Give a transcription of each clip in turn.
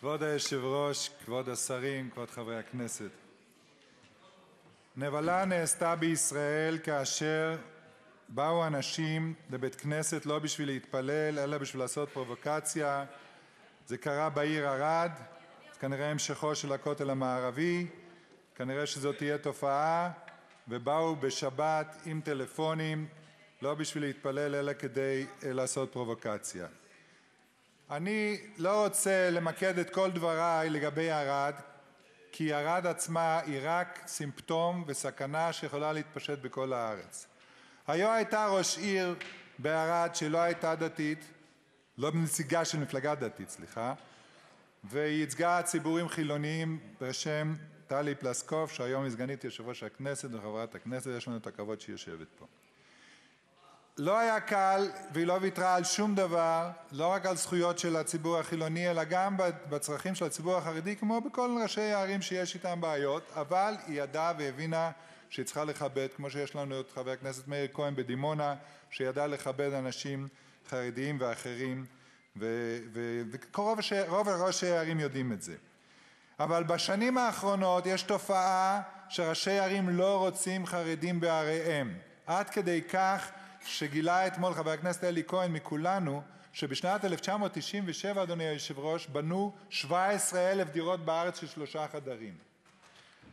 כבוד היושב-ראש, כבוד השרים, כבוד חברי הכנסת, נבלה נעשתה בישראל כאשר באו אנשים לבית-כנסת לא בשביל להתפלל אלא בשביל לעשות פרובוקציה. זה קרה בעיר ערד, כנראה המשכו של הכותל המערבי, כנראה שזאת תהיה תופעה, ובאו בשבת עם טלפונים לא בשביל להתפלל אלא כדי לעשות פרובוקציה. אני לא רוצה למקד את כל דברי ערד, כי ערד עצמה היא רק סימפטום וסכנה שיכולה להתפשט בכל הארץ. היה הייתה ראש עיר בערד שלא הייתה דתית, לא נציגה של מפלגה דתית, סליחה, והיא ייצגה ציבורים חילוניים בשם טלי פלסקוב, שהיום היא סגנית יושב-ראש הכנסת וחברת הכנסת, יש לנו את הכבוד שהיא יושבת פה. לא היה קל והיא לא ויתרה על שום דבר, לא רק על זכויות של הציבור החילוני אלא גם בצרכים של הציבור החרדי כמו בכל ראשי הערים שיש אתם בעיות, אבל היא ידעה והבינה שהיא צריכה לכבד, כמו שיש לנו את חבר הכנסת מאיר כהן בדימונה, שידע לכבד אנשים חרדיים ואחרים, ורוב ראשי הערים יודעים את זה. אבל בשנים האחרונות יש תופעה שראשי ערים לא רוצים חרדים בעריהם, עד כדי כך שגילה אתמול חבר הכנסת אלי כהן מכולנו שבשנת 1997, אדוני היושב-ראש, בנו 17,000 דירות בארץ של שלושה חדרים.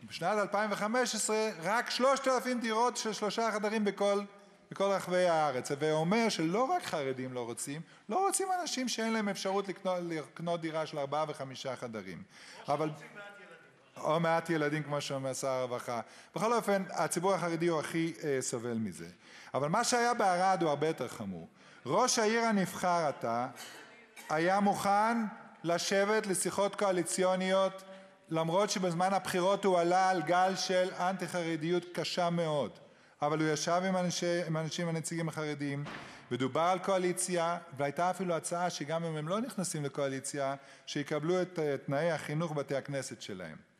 בשנת 2015 רק 3,000 דירות של שלושה חדרים בכל, בכל רחבי הארץ. הווי אומר שלא רק חרדים לא רוצים, לא רוצים אנשים שאין להם אפשרות לקנות, לקנות דירה של ארבעה וחמישה חדרים. או מעט ילדים, כמו שאומר שר הרווחה. בכל אופן, הציבור החרדי הוא הכי אה, סובל מזה. אבל מה שהיה בערד הוא הרבה יותר חמור. ראש העיר הנבחר עתה היה מוכן לשבת לשיחות קואליציוניות, למרות שבזמן הבחירות הוא עלה על גל של אנטי-חרדיות קשה מאוד. אבל הוא ישב עם, אנשי, עם אנשים הנציגים החרדיים, ודובר על קואליציה, והייתה אפילו הצעה שגם אם הם לא נכנסים לקואליציה, שיקבלו את תנאי החינוך בבתי-הכנסת שלהם.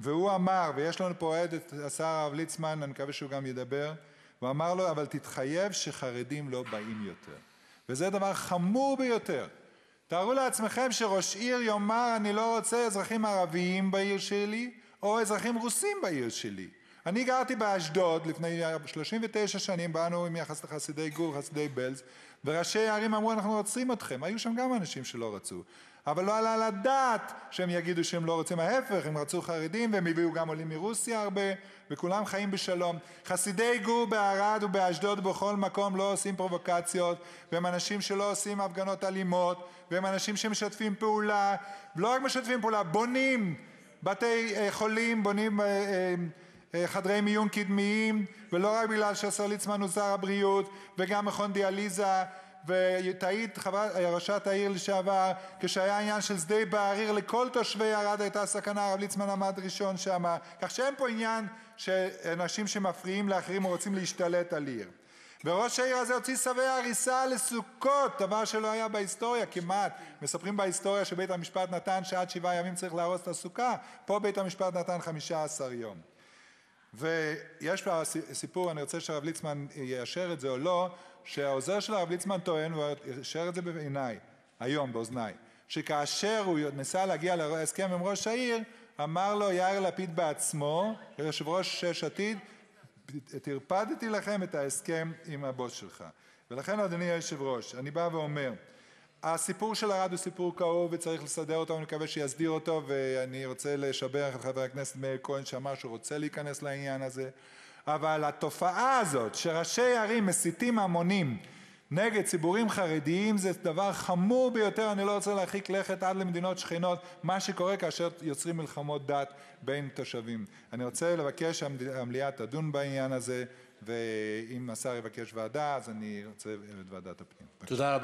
והוא אמר, ויש לנו פה עד את השר הרב ליצמן, אני מקווה שהוא גם ידבר, הוא אמר לו, אבל תתחייב שחרדים לא באים יותר. וזה דבר חמור ביותר. תארו לעצמכם שראש עיר יאמר, אני לא רוצה אזרחים ערביים בעיר שלי, או אזרחים רוסים בעיר שלי. אני גרתי באשדוד לפני 39 שנים, באנו עם יחס לחסידי גור, חסידי בלז, וראשי הערים אמרו, אנחנו רוצים אתכם. היו שם גם אנשים שלא רצו. אבל לא עלה על הדעת שהם יגידו שהם לא רוצים, ההפך, הם רצו חרדים, והם הביאו גם עולים מרוסיה הרבה, וכולם חיים בשלום. חסידי גור בערד ובאשדוד ובכל מקום לא עושים פרובוקציות, והם אנשים שלא עושים הפגנות אלימות, והם אנשים שמשתפים פעולה, ולא רק משתפים פעולה, בונים בתי-חולים, בונים... חדרי מיון קדמיים, ולא רק בגלל שהשר ליצמן הוא שר הבריאות, וגם מכון דיאליזה, ותעיד ראשת העיר לשעבר, לכל תושבי ערד הייתה סכנה, הרב ליצמן עמד ראשון שם, כך שאין פה עניין של אנשים שמפריעים לאחרים רוצים להשתלט על עיר. וראש העיר הזה הוציא צווי הריסה לסוכות, דבר שלא היה בהיסטוריה כמעט. מספרים בהיסטוריה שבית-המשפט נתן שעד שבעה ימים צריך להרוס את הסוכה, פה בית-המשפט נתן חמישה עשר יום. ויש סיפור, אני רוצה שהרב ליצמן יאשר את זה או לא, שהעוזר של הרב ליצמן טוען, הוא אישר את זה בעיני, היום באוזני, שכאשר הוא ניסה להגיע להסכם עם ראש העיר, אמר לו יאיר לפיד בעצמו, יושב ראש יש עתיד, טרפדתי לכם את ההסכם עם הבוס שלך. ולכן, אדוני היושב-ראש, אני בא ואומר, הסיפור של ערד הוא סיפור כאוב וצריך לסדר אותו, ואני מקווה שיסדיר אותו, ואני רוצה לשבח את חבר הכנסת מאיר כהן שאמר שהוא רוצה להיכנס לעניין הזה. אבל התופעה הזאת שראשי ערים מסיתים המונים נגד ציבורים חרדיים זה דבר חמור ביותר, אני לא רוצה להרחיק לכת עד למדינות שכנות, מה שקורה כאשר יוצרים מלחמות דת בין תושבים. אני רוצה לבקש שהמליאה תדון בעניין הזה, ואם השר יבקש ועדה, אז אני רוצה את ועדת הפנים. תודה רבה.